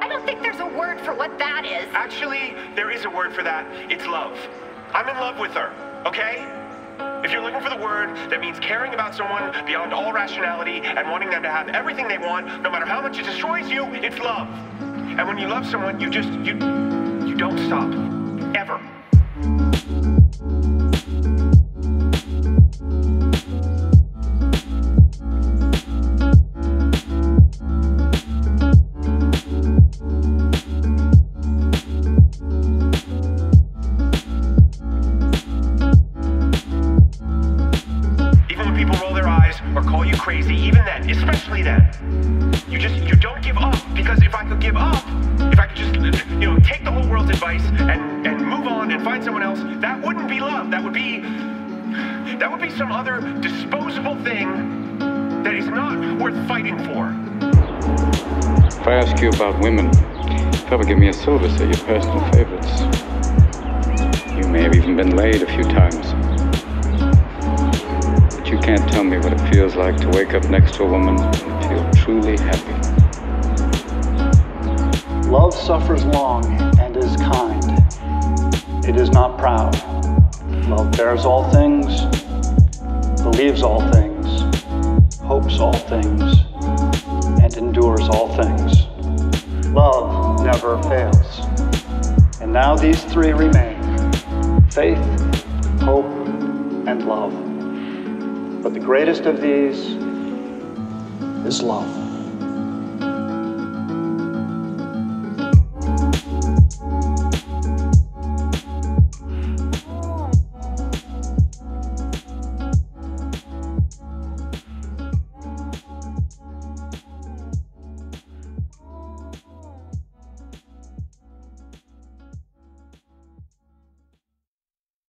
I don't think there's a word for what that is. Actually, there is a word for that. It's love. I'm in love with her, okay? If you're looking for the word that means caring about someone beyond all rationality and wanting them to have everything they want, no matter how much it destroys you, it's love. And when you love someone, you just, you, you don't stop. Their eyes or call you crazy, even then, especially then, you just you don't give up because if I could give up, if I could just you know take the whole world's advice and and move on and find someone else, that wouldn't be love. That would be that would be some other disposable thing that is not worth fighting for. If I ask you about women, probably give me a silver, say your personal favorites. You may have even been laid a few times. Feels like to wake up next to a woman and feel truly happy. Love suffers long and is kind. It is not proud. Love bears all things, believes all things, hopes all things, and endures all things. Love never fails. And now these three remain faith, hope, and love. But the greatest of these is love.